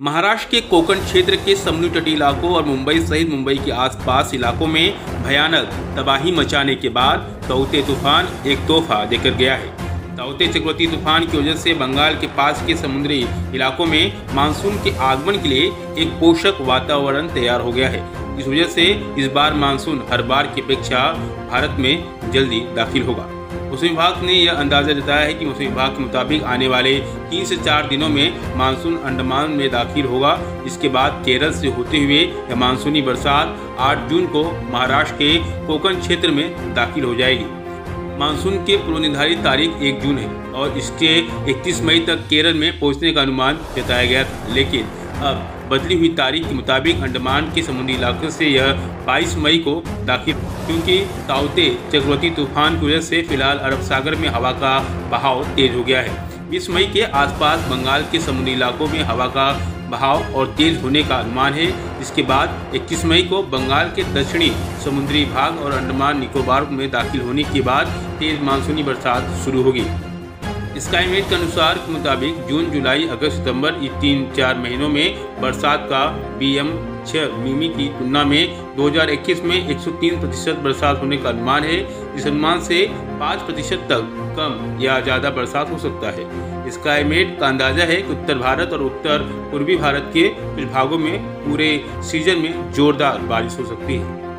महाराष्ट्र के कोकण क्षेत्र के समुद्री तटीय इलाकों और मुंबई सहित मुंबई के आसपास इलाकों में भयानक तबाही मचाने के बाद ताउते तूफ़ान एक तोहफा देकर गया है। ताउते चक्रवर्ती तूफ़ान की वजह से बंगाल के पास के समुद्री इलाकों में मानसून के आगमन के लिए एक पोषक वातावरण तैयार हो गया है। इस वजह से इस बार मानसून हर बार की अपेक्षा भारत में जल्दी दाखिल होगा। मौसम विभाग ने यह अंदाज़ा जताया है कि मौसम विभाग के मुताबिक आने वाले तीन से चार दिनों में मानसून अंडमान में दाखिल होगा। इसके बाद केरल से होते हुए यह मानसूनी बरसात 8 जून को महाराष्ट्र के कोकण क्षेत्र में दाखिल हो जाएगी। मानसून के पूर्व निर्धारित तारीख एक जून है और इसके 31 मई तक केरल में पहुँचने का अनुमान जताया गया था। लेकिन बदली हुई तारीख के मुताबिक अंडमान के समुद्री इलाकों से यह 22 मई को दाखिल क्योंकि ताउते चक्रवर्ती तूफ़ान की वजह से फ़िलहाल अरब सागर में हवा का बहाव तेज हो गया है। बीस मई के आसपास बंगाल के समुद्री इलाकों में हवा का बहाव और तेज होने का अनुमान है। इसके बाद 21 मई को बंगाल के दक्षिणी समुद्री भाग और अंडमान निकोबार में दाखिल होने के बाद तेज मानसूनी बरसात शुरू होगी। स्काईमेट के अनुसार के मुताबिक जून, जुलाई, अगस्त, सितंबर ये तीन, चार महीनों में बरसात का बी एम मिमी की तुलना में 2021 में 103 प्रतिशत बरसात होने का अनुमान है। इस अनुमान से 5 प्रतिशत तक कम या ज़्यादा बरसात हो सकता है। स्काईमेट का अंदाज़ा है कि उत्तर भारत और उत्तर पूर्वी भारत के कुछ भागों में पूरे सीज़न में जोरदार बारिश हो सकती है।